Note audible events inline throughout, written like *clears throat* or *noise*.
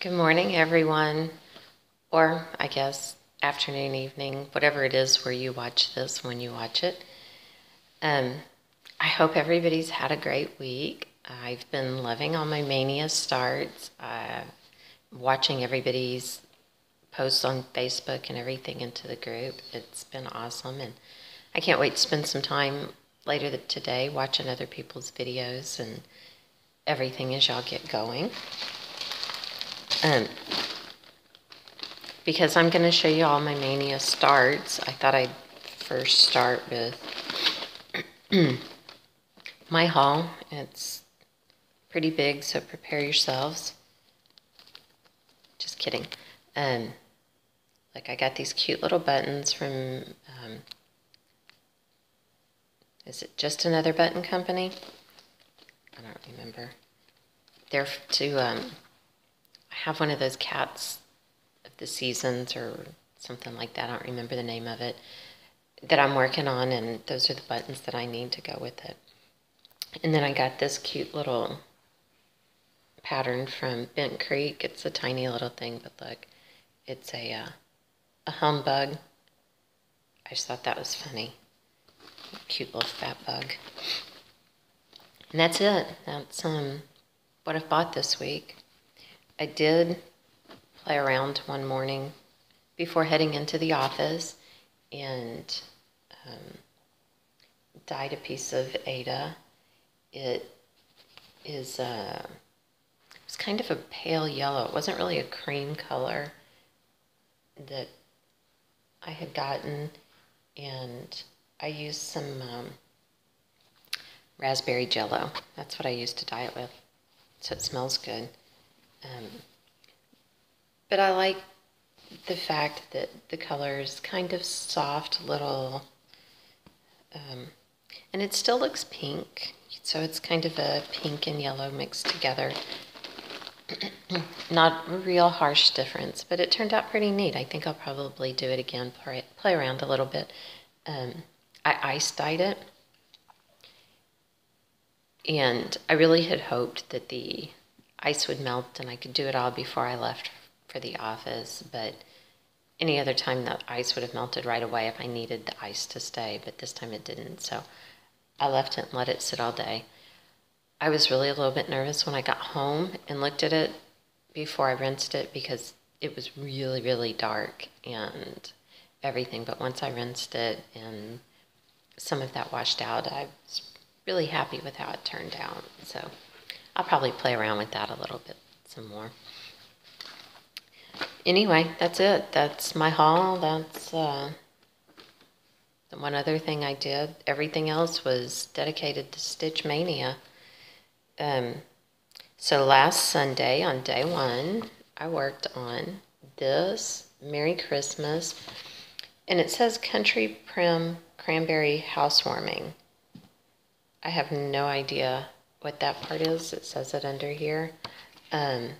Good morning, everyone, or I guess afternoon, evening, whatever it is where you watch this when you watch it. Um, I hope everybody's had a great week. I've been loving all my Maynia starts, uh, watching everybody's posts on Facebook and everything into the group. It's been awesome, and I can't wait to spend some time later today watching other people's videos and everything as y'all get going. Um, because I'm going to show you all my Maynia starts, I thought I'd first start with *clears throat* my haul. It's pretty big, so prepare yourselves. Just kidding. Um, like I got these cute little buttons from, um, is it just another button company? I don't remember. They're to um, have one of those cats of the seasons or something like that. I don't remember the name of it that I'm working on, and those are the buttons that I need to go with it. And then I got this cute little pattern from Bent Creek. It's a tiny little thing, but look, it's a uh, a humbug. I just thought that was funny. Cute little fat bug. And that's it. That's um what I've bought this week. I did play around one morning before heading into the office and um, dyed a piece of Aida. It is uh, it was kind of a pale yellow. It wasn't really a cream color that I had gotten, and I used some um, raspberry jello. That's what I used to dye it with, so it smells good. Um, but I like the fact that the color is kind of soft little, um, and it still looks pink. So it's kind of a pink and yellow mixed together. *clears throat* Not a real harsh difference, but it turned out pretty neat. I think I'll probably do it again, play, play around a little bit. Um, I ice dyed it. And I really had hoped that the ice would melt and I could do it all before I left for the office. But any other time, the ice would have melted right away if I needed the ice to stay. But this time it didn't. So I left it and let it sit all day. I was really a little bit nervous when I got home and looked at it before I rinsed it because it was really, really dark and everything. But once I rinsed it and some of that washed out, I was really happy with how it turned out. So I'll probably play around with that a little bit some more. Anyway, that's it. That's my haul. That's uh, the one other thing I did. Everything else was dedicated to Stitch Maynia. Um, so last Sunday on day one, I worked on this Merry Christmas, and it says Country Prim Cranberry Housewarming. I have no idea what that part is. It says it under here. Um,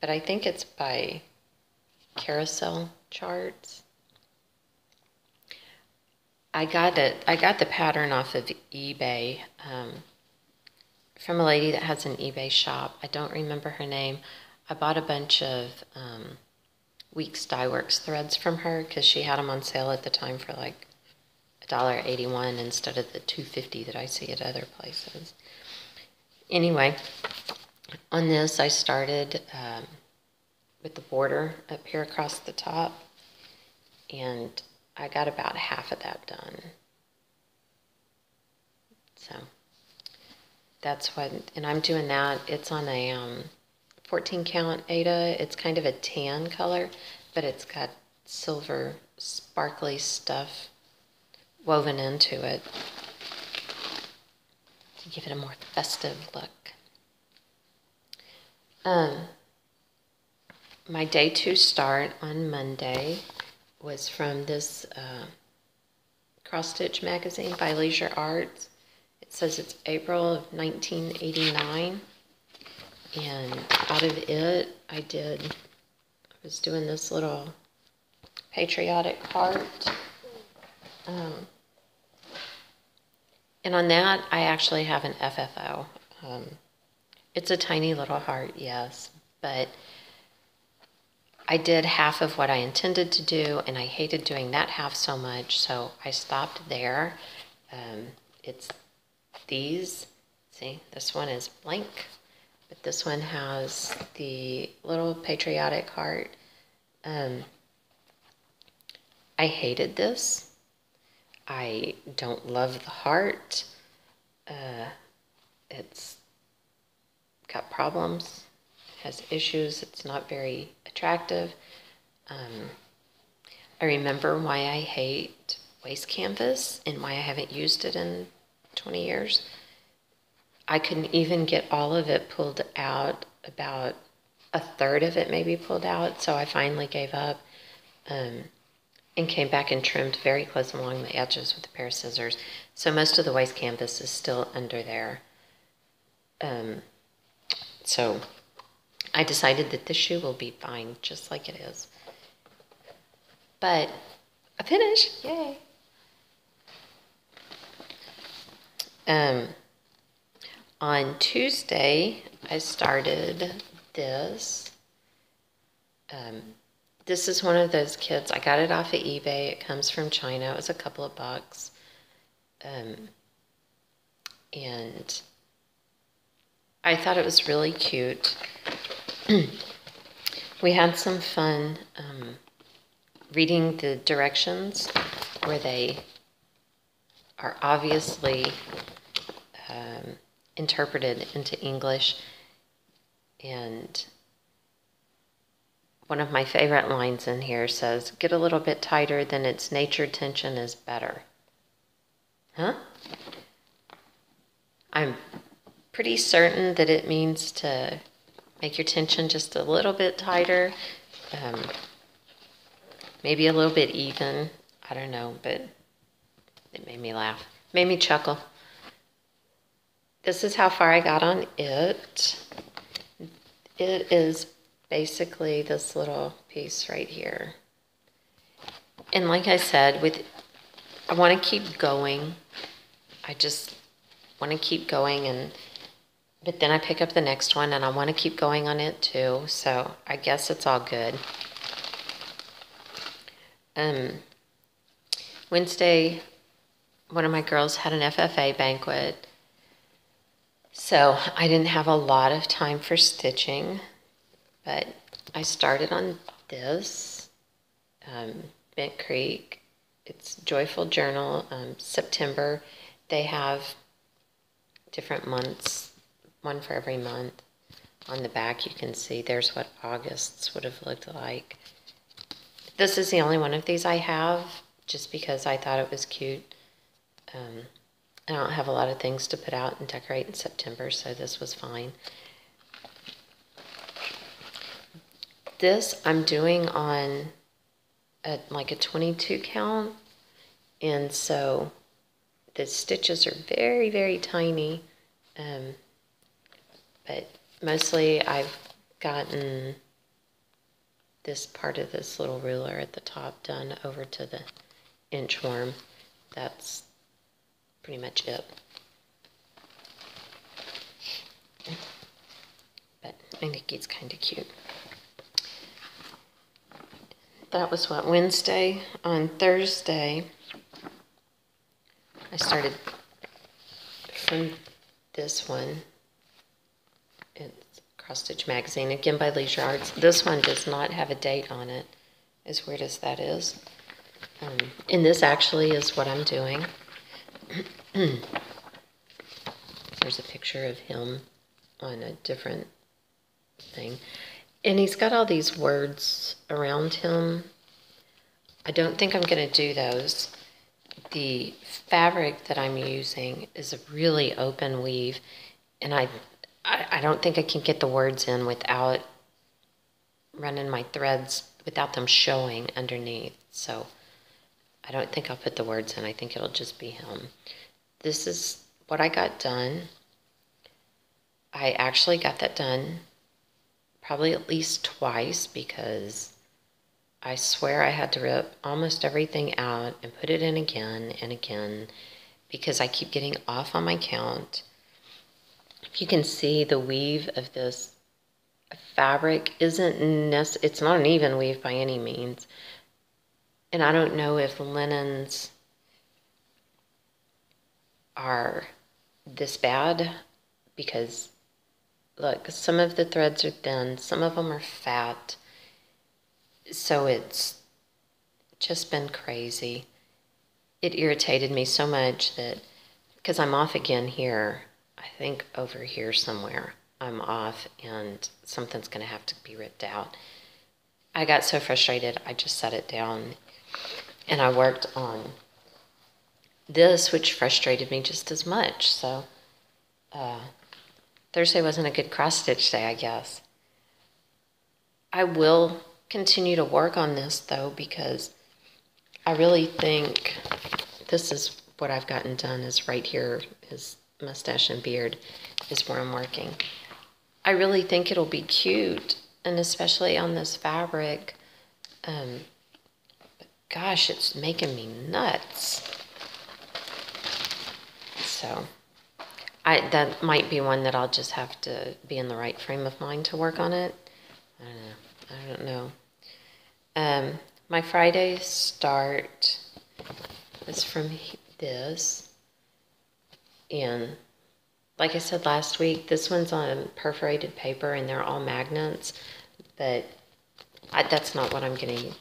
but I think it's by carousel charts. I got it. I got the pattern off of eBay um, from a lady that has an eBay shop. I don't remember her name. I bought a bunch of um, Weeks Dye Works threads from her because she had them on sale at the time for like $1.81 instead of the 250 that I see at other places. Anyway, on this I started um, with the border up here across the top and I got about half of that done. So that's what, and I'm doing that. It's on a um, 14 count Aida. It's kind of a tan color, but it's got silver sparkly stuff woven into it to give it a more festive look. Um, my day two start on Monday was from this uh, cross stitch magazine by Leisure Arts. It says it's April of 1989, and out of it, I did. I was doing this little patriotic heart. Um, and on that, I actually have an FFO. Um, it's a tiny little heart, yes, but I did half of what I intended to do, and I hated doing that half so much, so I stopped there. Um, it's these. See, this one is blank, but this one has the little patriotic heart. Um, I hated this. I don't love the heart. Uh, it's got problems, has issues. It's not very attractive. Um, I remember why I hate waste canvas and why I haven't used it in 20 years. I couldn't even get all of it pulled out, about a third of it maybe pulled out, so I finally gave up um, and came back and trimmed very close along the edges with a pair of scissors. So most of the waste canvas is still under there. Um, so I decided that this shoe will be fine just like it is. But a finish, yay. Um, on Tuesday, I started this. Um, this is one of those kits. I got it off of eBay. It comes from China. It was a couple of bucks. Um, and I thought it was really cute. *clears throat* we had some fun um, reading the directions where they are obviously um, interpreted into English. And one of my favorite lines in here says, Get a little bit tighter, then its nature tension is better. Huh? I'm pretty certain that it means to make your tension just a little bit tighter, um, maybe a little bit even. I don't know, but it made me laugh, made me chuckle. This is how far I got on it. It is basically this little piece right here. And like I said, with I want to keep going. I just want to keep going and but then I pick up the next one and I want to keep going on it too. So I guess it's all good. Um, Wednesday, one of my girls had an FFA banquet so I didn't have a lot of time for stitching, but I started on this, um, Bent Creek. It's Joyful Journal, um, September. They have different months, one for every month. On the back you can see there's what August's would have looked like. This is the only one of these I have, just because I thought it was cute. Um, I don't have a lot of things to put out and decorate in September, so this was fine. This I'm doing on a, like a 22 count, and so the stitches are very, very tiny, um, but mostly I've gotten this part of this little ruler at the top done over to the inchworm. That's pretty much it. But I think it's kind of cute. That was what, Wednesday? On Thursday, I started from this one. It's Cross Stitch Magazine, again by Leisure Arts. This one does not have a date on it, as weird as that is. Um, and this actually is what I'm doing. *clears throat* There's a picture of him on a different thing. And he's got all these words around him. I don't think I'm going to do those. The fabric that I'm using is a really open weave, and I, I, I don't think I can get the words in without running my threads, without them showing underneath. So I don't think I'll put the words in. I think it'll just be him this is what I got done. I actually got that done probably at least twice because I swear I had to rip almost everything out and put it in again and again because I keep getting off on my count. If you can see the weave of this fabric isn't nec- it's not an even weave by any means. And I don't know if linens are this bad because look, some of the threads are thin, some of them are fat. So it's just been crazy. It irritated me so much that because I'm off again here, I think over here somewhere, I'm off and something's going to have to be ripped out. I got so frustrated, I just set it down and I worked on this, which frustrated me just as much. So, uh, Thursday wasn't a good cross stitch day, I guess. I will continue to work on this though because I really think this is what I've gotten done is right here is mustache and beard is where I'm working. I really think it'll be cute and especially on this fabric. Um, gosh, it's making me nuts. So I that might be one that I'll just have to be in the right frame of mind to work on it. I don't know. I don't know. Um, my Fridays start is from this. And like I said last week, this one's on perforated paper and they're all magnets, but I, that's not what I'm going to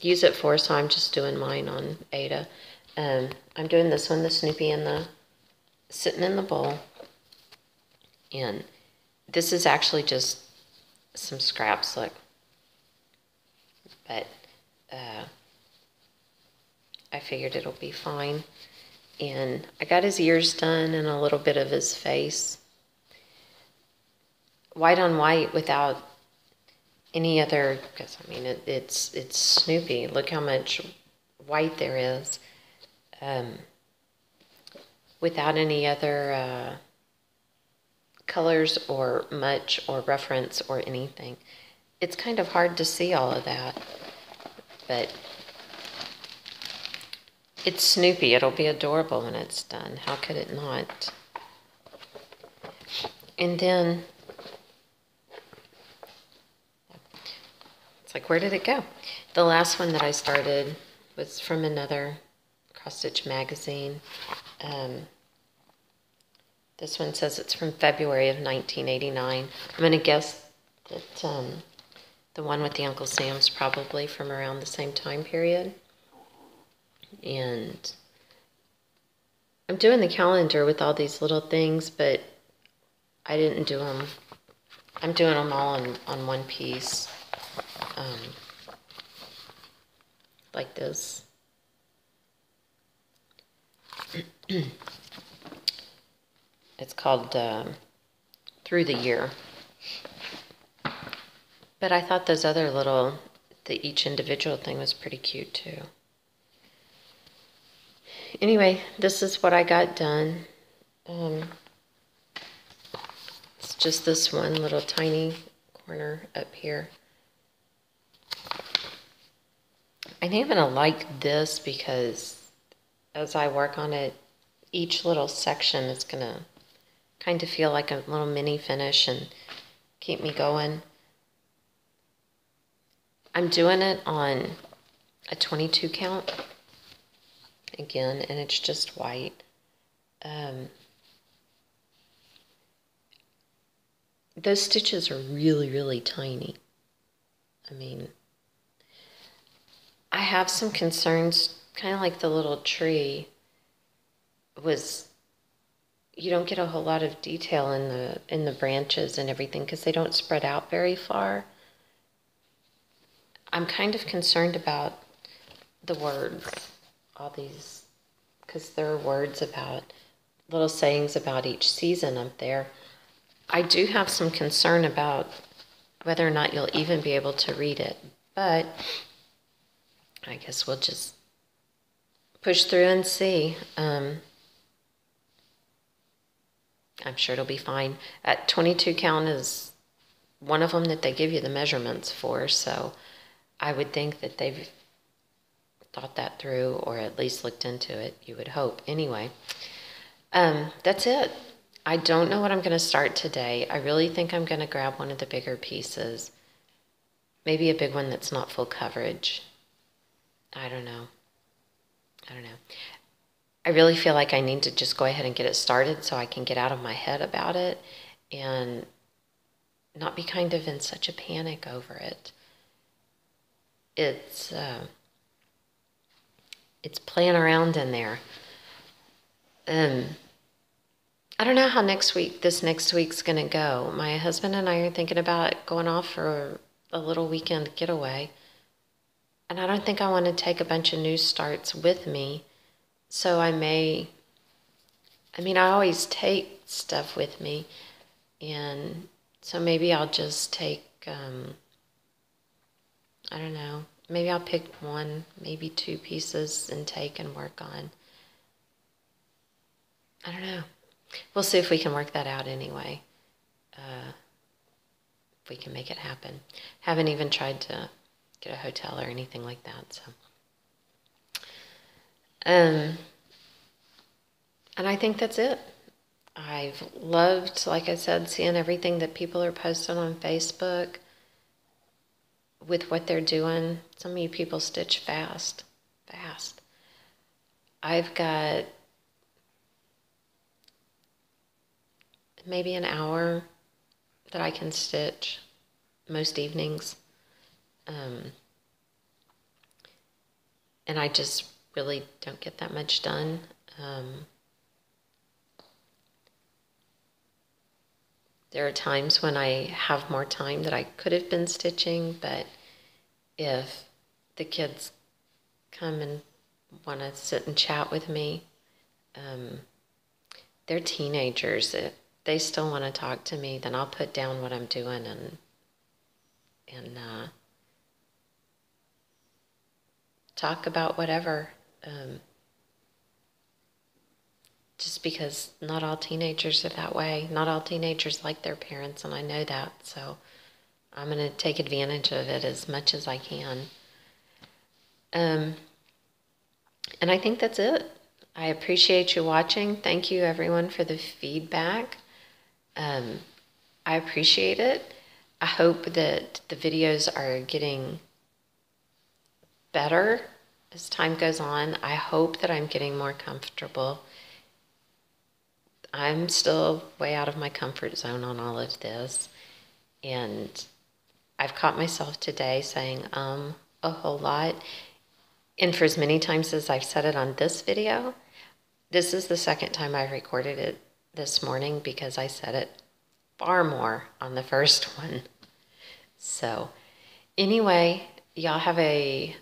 use it for, so I'm just doing mine on Aida. Um, I'm doing this one, the Snoopy and the sitting in the bowl. And this is actually just some scraps, look. But uh, I figured it'll be fine. And I got his ears done and a little bit of his face. White on white without any other, because I mean, it, it's, it's Snoopy. Look how much white there is. Um, without any other uh, colors or much or reference or anything. It's kind of hard to see all of that, but it's Snoopy. It'll be adorable when it's done. How could it not? And then it's like, where did it go? The last one that I started was from another cross stitch magazine. Um, this one says it's from February of 1989. I'm going to guess that um, the one with the Uncle Sam's probably from around the same time period. And I'm doing the calendar with all these little things, but I didn't do them. I'm doing them all on, on one piece, um, like this. *clears throat* it's called um, Through the Year. But I thought those other little, the each individual thing was pretty cute too. Anyway, this is what I got done. Um, it's just this one little tiny corner up here. I think I'm even gonna like this because as I work on it, each little section is gonna kind of feel like a little mini finish and keep me going. I'm doing it on a 22 count again, and it's just white. Um, those stitches are really, really tiny. I mean, I have some concerns, kind of like the little tree was you don't get a whole lot of detail in the in the branches and everything because they don't spread out very far. I'm kind of concerned about the words all these because there are words about little sayings about each season up there. I do have some concern about whether or not you'll even be able to read it, but I guess we'll just push through and see. Um, I'm sure it'll be fine. At 22 count is one of them that they give you the measurements for, so I would think that they've thought that through or at least looked into it, you would hope. Anyway, um, that's it. I don't know what I'm going to start today. I really think I'm going to grab one of the bigger pieces. Maybe a big one that's not full coverage. I don't know. I don't know. I really feel like I need to just go ahead and get it started so I can get out of my head about it and not be kind of in such a panic over it. It's uh, it's playing around in there. Um, I don't know how next week, this next week's going to go. My husband and I are thinking about going off for a little weekend getaway. And I don't think I want to take a bunch of new starts with me. So I may, I mean, I always take stuff with me. And so maybe I'll just take, um, I don't know, maybe I'll pick one, maybe two pieces and take and work on. I don't know. We'll see if we can work that out anyway. Uh, if we can make it happen. Haven't even tried to get a hotel or anything like that. So, um, and I think that's it. I've loved, like I said, seeing everything that people are posting on Facebook with what they're doing. Some of you people stitch fast, fast. I've got maybe an hour that I can stitch most evenings. Um, and I just really don't get that much done. Um, there are times when I have more time that I could have been stitching, but if the kids come and want to sit and chat with me, um, they're teenagers. It, they still want to talk to me, then I'll put down what I'm doing and and uh, talk about whatever. Um, just because not all teenagers are that way. Not all teenagers like their parents, and I know that. So I'm going to take advantage of it as much as I can. Um, and I think that's it. I appreciate you watching. Thank you, everyone, for the feedback. Um, I appreciate it. I hope that the videos are getting better as time goes on. I hope that I'm getting more comfortable. I'm still way out of my comfort zone on all of this. And I've caught myself today saying um a whole lot. And for as many times as I've said it on this video, this is the second time I've recorded it this morning because I said it far more on the *laughs* first one. So, anyway, y'all have a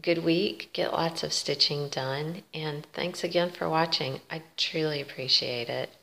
good week. Get lots of stitching done. And thanks again for watching. I truly appreciate it.